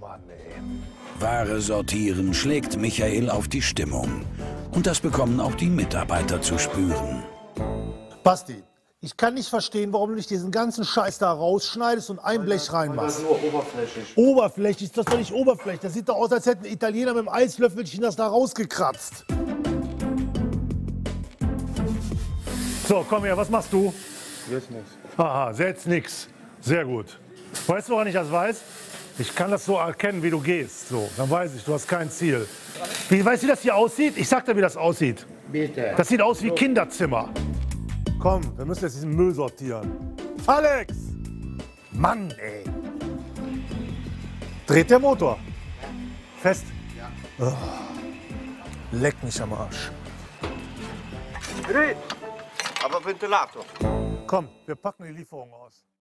Mann, ey. Ware sortieren schlägt Michael auf die Stimmung. Und das bekommen auch die Mitarbeiter zu spüren. Basti, ich kann nicht verstehen, warum du nicht diesen ganzen Scheiß da rausschneidest und ein Blech reinmachst. nur oberflächlich. Oberflächlich, das ist doch nicht oberflächlich. Das sieht doch aus, als hätten Italiener mit dem Eislöffelchen das da rausgekratzt. So, komm her, was machst du? Jetzt nicht. Aha, setz nix. Sehr gut. Weißt du, woran ich das weiß? Ich kann das so erkennen, wie du gehst. So, dann weiß ich, du hast kein Ziel. Wie, weißt du, wie das hier aussieht? Ich sag dir, wie das aussieht. Bitte. Das sieht aus wie Kinderzimmer. Komm, wir müssen jetzt diesen Müll sortieren. Alex! Mann, ey. Dreht der Motor? Fest? Ja. leck mich am Arsch. Aber Ventilator. Komm, wir packen die Lieferung aus.